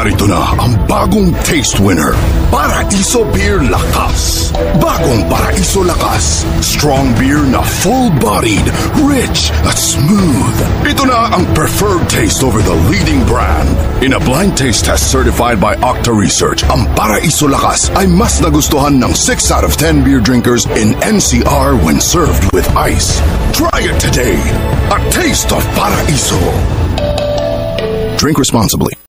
Narito na ang bagong taste winner. Paraiso Beer Lakas. Bagong Paraiso Lakas. Strong beer na full-bodied, rich at smooth. Ito na ang preferred taste over the leading brand. In a blind taste test certified by Octa Research, ang Paraiso Lakas ay mas nagustuhan ng 6 out of 10 beer drinkers in NCR when served with ice. Try it today. A taste of Paraiso. Drink responsibly.